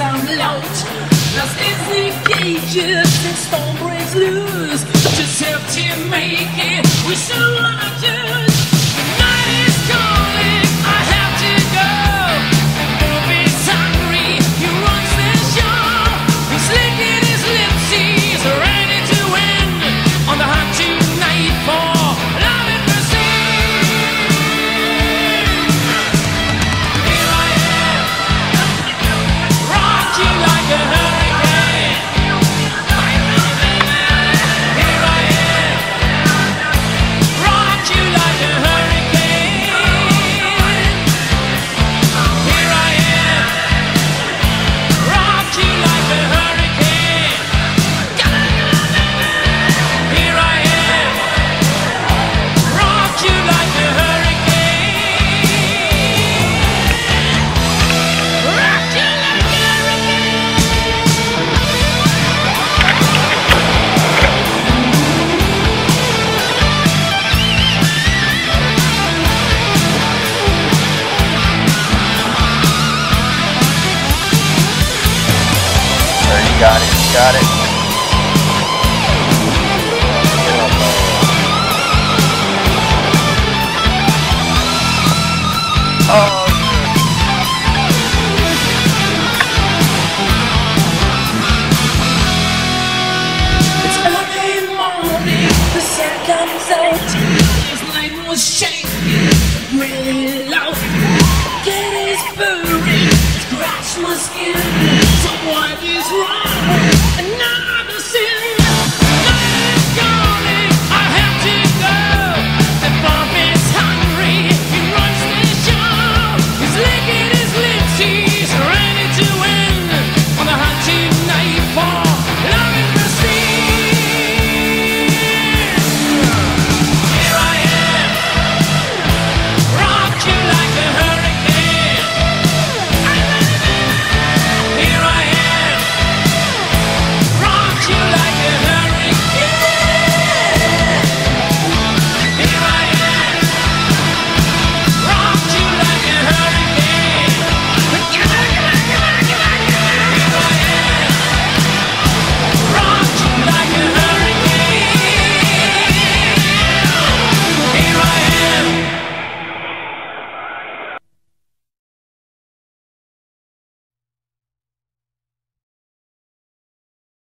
out loud. Lost in the cages, and storm breaks loose. Just have to make it, we still wanna choose. Got it. Got it. Oh, It's early morning, the sun comes out. Was really loud. Get his burning, scratch my skin. So what is wrong?